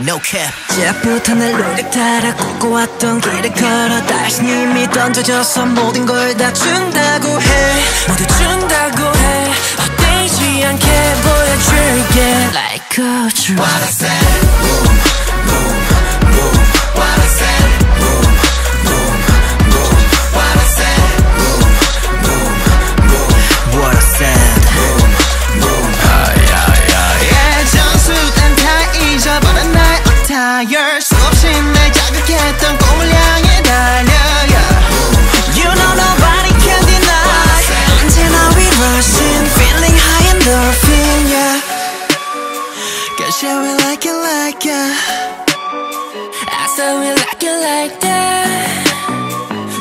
No cap 시작부터 내 노력 따라 걷고 왔던 길을 걸어 다시 님이 던져줘서 모든 걸 다 준다고 해. 모두 준다고 해. 헛되지 않게 보여줄게. Like a dream What I said attire 수없이 날 자극했던 꿈을 향해 달려 yeah. You know nobody can deny 언제나 we rushing feeling high endorphin yeah Cause yeah we like it like that I said we like it like that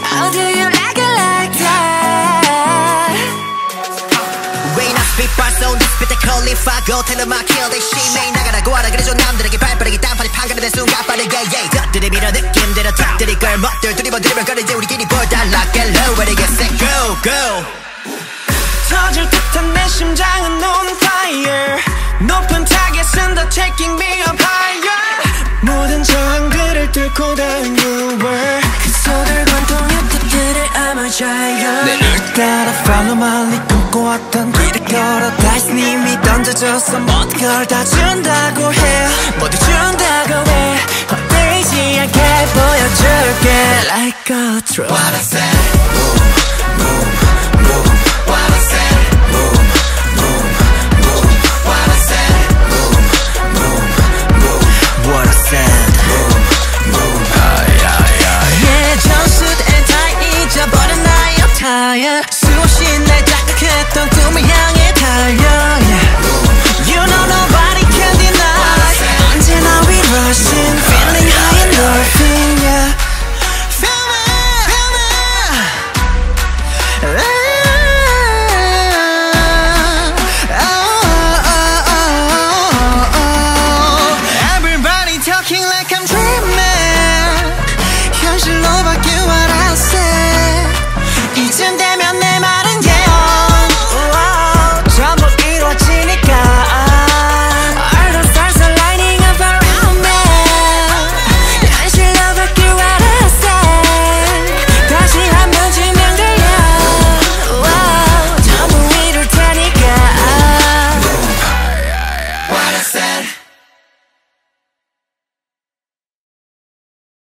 How do you like it like that Rain up spit발 쏜 spit the 컬리파고 테르마 kill they shit. 매일 나가라고 하라. 그래줘 남들에게 발빠르게 딴판이 판가르는 순간 빠르게 yeah. 덕들이 밀어 느낌대로 탁들이 걸 멋들 두리번 두리번 거리지 우리끼리 볼달라 get low ready get set. Go go. 터질 듯한 내 심장은 on fire. 높은 타겟은 더 taking me up higher. 모든 저항들을 뚫고 단 you were 내눈 따라 follow my lead 꿈꿔왔던 길을 걸어 다시 님이 던져줘서 모든 걸 다 준다고 해. 모두 준다고 해. 헛되지 않게 보여줄게. Like a truth What I said